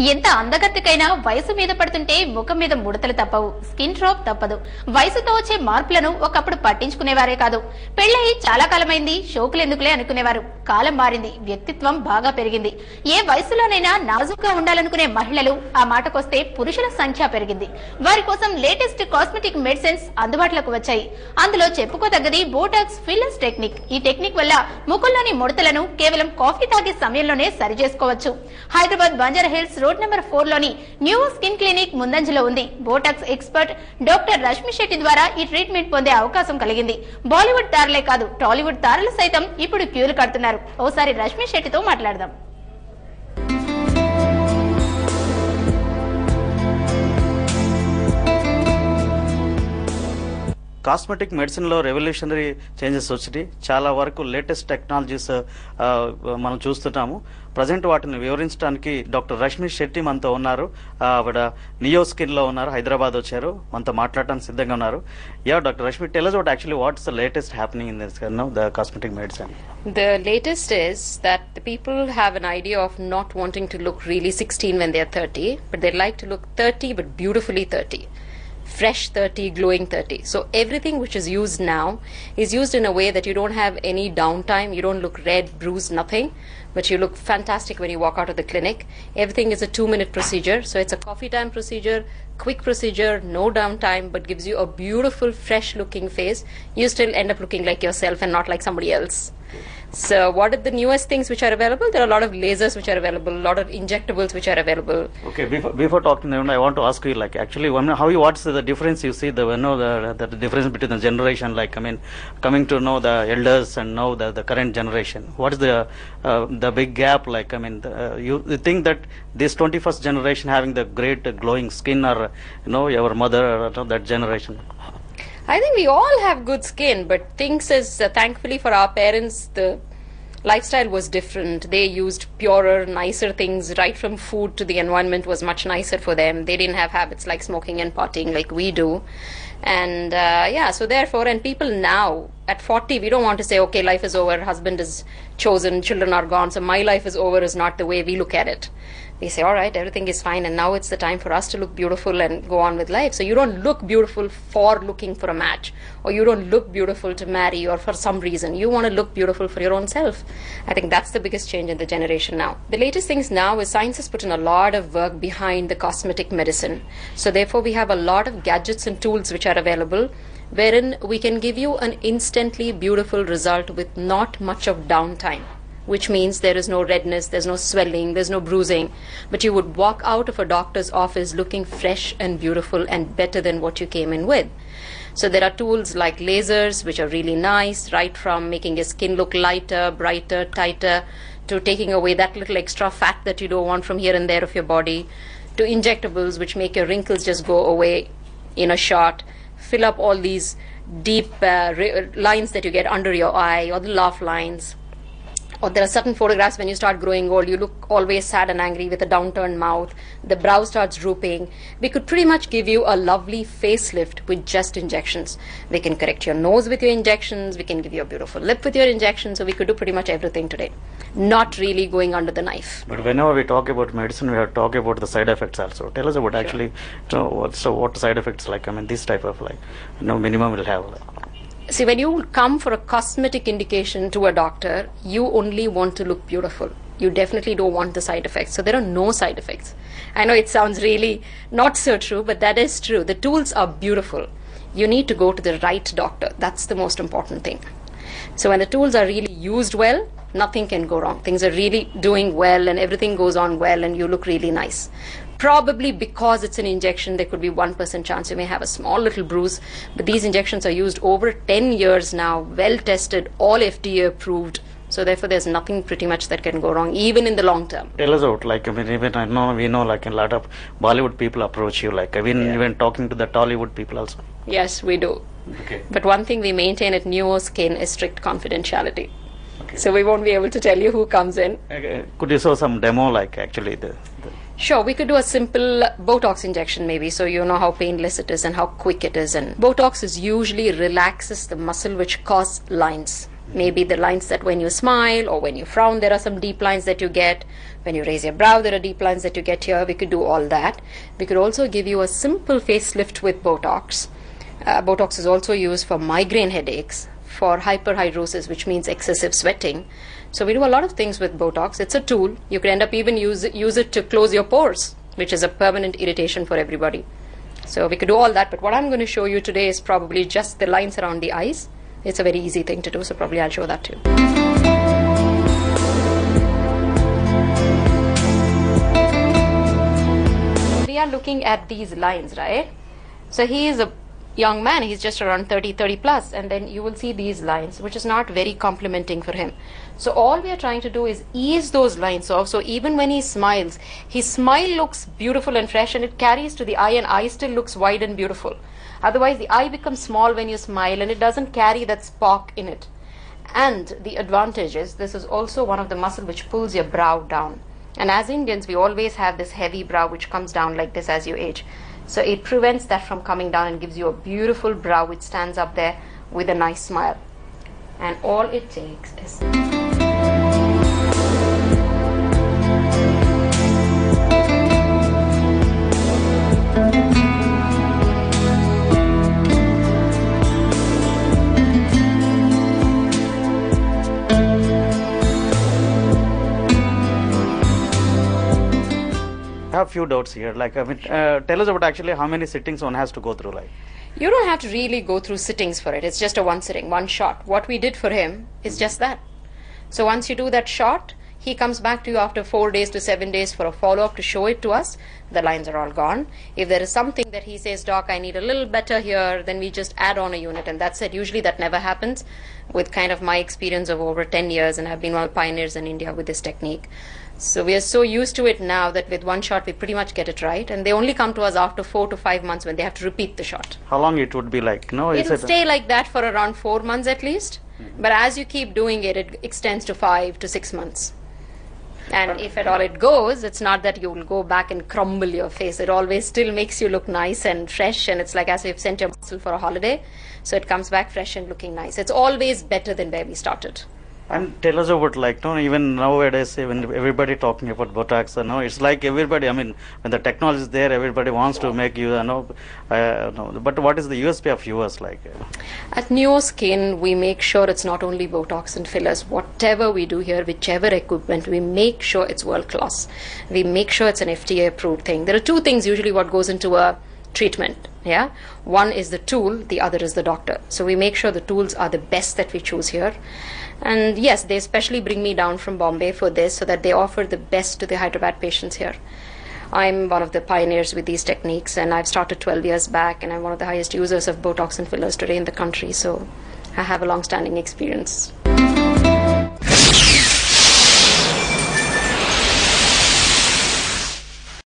ఎంత అందగత్తెకైనా వయసు మీద పడుతుంటే ముఖం మీద ముడతలు తప్పవు. స్కిన్ డ్రాప్ తప్పదు. వయసుతో వచ్చే మార్పులను ఒకప్పుడు పట్టించుకునేవారే కాదు. పెళ్ళయి చాలా కాలమైంది షోకులెందుకులే అనుకునేవారు. కాలం మారింది వ్యక్తిత్వం బాగా పెరిగింది. ఏ వయసులోనైనా నాజుగ్గా ఉండాలనుకునే మహిళలు ఆ మాటకొస్తే పురుషుల సంఖ్య పెరిగింది. వారి కోసం లేటెస్ట్ కాస్మెటిక్ మెడిసిన్స్ అందుబాటులోకి వచ్చాయి. అందులో చెప్పుకోదగ్గది బోటాక్స్ ఫిల్లర్స్ టెక్నిక్. ఈ టెక్నిక్ వల్ల ముఖంలోని ముడతలను కేవలం కాఫీ తాగే సమయంలోనే సరి చేసుకోవచ్చు Hyderabad Banjara hills road number ఫోర్లోని new skin clinic ముందంజలో ఉంది. Botox expert doctor Rashmi Shetty ద్వారా ఈ ట్రీట్మెంట్ పొందే అవకాశం కలిగింది. బాలీవుడ్ తారలే కాదు టాలీవుడ్ తారలు సైతం ఇప్పుడు క్యూలు కడుతున్నారు. ఓసారి రష్మి శెట్టితో మాట్లాడదాం. కాస్మెటిక్ మెడిసిన్లో రెవల్యూషనరీ చేంజెస్ వచ్చినాయి. చాలా వరకు లేటెస్ట్ టెక్నాలజీస్ మనం చూస్తున్నాము. ప్రజెంట్ వాటిని వివరించడానికి డాక్టర్ రష్మి శెట్టి మనతో ఉన్నారు. ఆవిడ నియో స్కిన్లో ఉన్నారు హైదరాబాద్ వచ్చారు. మనతో మాట్లాడటానికి సిద్ధంగా ఉన్నారు. Ya doctor Rashmi tell us what actually what's the latest happening in this కర్నో the cosmetic medicine the latest is that the people have an idea of not wanting to look really sixteen when they are thirty but they like to look thirty but beautifully thirty Fresh 30, glowing 30. So everything which is used now is used in a way that you don't have any downtime, you don't look red, bruised, nothing, but you look fantastic when you walk out of the clinic. Everything is a two minute procedure, so it's a coffee time procedure, quick procedure, no downtime, but gives you a beautiful, fresh looking face. You still end up looking like yourself and not like somebody else. So, what are the newest things which are available? There are a lot of lasers which are available, a lot of injectables which are available. Okay, before, before talking, I want to ask you, like, actually, how you, what's the difference you see, the, you know, the, the difference between the generation, like, I mean, coming to know the elders and now the, the current generation. What is the, uh, the big gap, like, I mean, the, uh, you, you think that this 21st generation having the great uh, glowing skin or, you know, your mother or that generation? I think we all have good skin, but things is uh, thankfully for our parents, the lifestyle was different. They used purer, nicer things. Right from food to the environment was much nicer for them. They didn't have habits like smoking and potting like we do. And uh, yeah, so therefore, and people now at 40, we don't want to say, okay, life is over, husband is chosen, children are gone, so my life is over is not the way we look at it we say, all right, everything is fine, and now it's the time for us to look beautiful and go on with life. So you don't look beautiful for looking for a match, or you don't look beautiful to marry, or for some reason. You want to look beautiful for your own self. I think that's the biggest change in the generation now. The latest things now is science has put in a lot of work behind the cosmetic medicine. So therefore, we have a lot of gadgets and tools which are available wherein we can give you an instantly beautiful result with not much of downtime which means there is no redness, there's no swelling, there's no bruising, but you would walk out of a doctor's office looking fresh and beautiful and better than what you came in with. So there are tools like lasers, which are really nice, right from making your skin look lighter, brighter, tighter, to taking away that little extra fat that you don't want from here and there of your body, to injectables, which make your wrinkles just go away in a shot, fill up all these deep uh, lines that you get under your eye or the laugh lines or there are certain photographs when you start growing old, you look always sad and angry with a downturned mouth, the brow starts drooping. We could pretty much give you a lovely facelift with just injections. We can correct your nose with your injections, we can give you a beautiful lip with your injections, so we could do pretty much everything today. Not really going under the knife. But whenever we talk about medicine, we have to talk about the side effects also. Tell us about actually, so what, so what side effects like, I mean, this type of like, you know, minimum will have. See, when you come for a cosmetic indication to a doctor, you only want to look beautiful. You definitely don't want the side effects. So there are no side effects. I know it sounds really not so true, but that is true. The tools are beautiful. You need to go to the right doctor. That's the most important thing. So when the tools are really used well, nothing can go wrong. Things are really doing well and everything goes on well and you look really nice. Probably because it's an injection, there could be 1% chance you may have a small little bruise. But these injections are used over 10 years now, well tested, all FDA approved. So therefore, there's nothing pretty much that can go wrong, even in the long term. Tell us about like I mean even I know we know like a lot of Bollywood people approach you like I mean even talking to the Tollywood people also. Yes, we do. Okay. But one thing we maintain at Neo Skin is strict confidentiality. Okay. So we won't be able to tell you who comes in. Okay. Could you show some demo like actually the Sure, we could do a simple Botox injection maybe, so you know how painless it is and how quick it is. And Botox is usually relaxes the muscle which causes lines. maybe the lines that when you smile or when you frown, there are some deep lines that you get. When you raise your brow, there are deep lines that you get here. We could do all that. We could also give you a simple facelift with Botox. Uh, Botox is also used for migraine headaches, for hyperhidrosis, which means excessive sweating. So we do a lot of things with Botox. It's a tool. You could end up even use use it to close your pores, which is a permanent irritation for everybody. So we could do all that, but what I'm going to show you today is probably just the lines around the eyes. It's a very easy thing to do, so probably I'll show that too. We are looking at these lines, right? So he is a young man, he's just around 30, 30 plus, and then you will see these lines, which is not very complimenting for him. So all we are trying to do is ease those lines off. So even when he smiles, his smile looks beautiful and fresh, and it carries to the eye, and eye still looks wide and beautiful. Otherwise, the eye becomes small when you smile, and it doesn't carry that spark in it. And the advantage is this is also one of the muscle which pulls your brow down. And as Indians, we always have this heavy brow which comes down like this as you age. So it prevents that from coming down and gives you a beautiful brow which stands up there with a nice smile. And all it takes is. Have few doubts here. Like, I mean, uh, tell us about actually how many sittings one has to go through. Like, You don't have to really go through sittings for it. It's just a one sitting, one shot. What we did for him is just that. So once you do that shot, he comes back to you after four days to seven days for a follow up to show it to us. The lines are all gone. If there is something that he says, Doc, I need a little better here, then we just add on a unit, and that's it. Usually that never happens with kind of my experience of over 10 years, and I've been one of the pioneers in India with this technique. So we are so used to it now that with one shot we pretty much get it right, and they only come to us after four to five months when they have to repeat the shot. how long it would be like? No, It'll it? stay like that for around four months at least. Mm-hmm. But as you keep doing it, it extends to five to six months. And if at all it goes, it's not that you will go back and crumble your face. It always still makes you look nice and fresh, and it's like as if you've sent your muscle for a holiday. So it comes back fresh and looking nice. It's always better than where we started. And tell us about like, no, even nowadays, even everybody talking about Botox, you know, it's like everybody. I mean, when the technology is there, everybody wants to make you, you know, uh, no, but what is the USP of yours like? At Neoskin, we make sure it's not only Botox and fillers. Whatever we do here, whichever equipment, we make sure it's world class. We make sure it's an FDA approved thing. There are two things usually what goes into a treatment. Yeah, one is the tool, the other is the doctor. So we make sure the tools are the best that we choose here. And yes, they especially bring me down from Bombay for this so that they offer the best to the Hyderabad patients here. I'm one of the pioneers with these techniques, and I've started 12 years back, and I'm one of the highest users of Botox and fillers today in the country. So I have a long standing experience